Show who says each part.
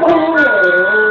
Speaker 1: ¡Vamos!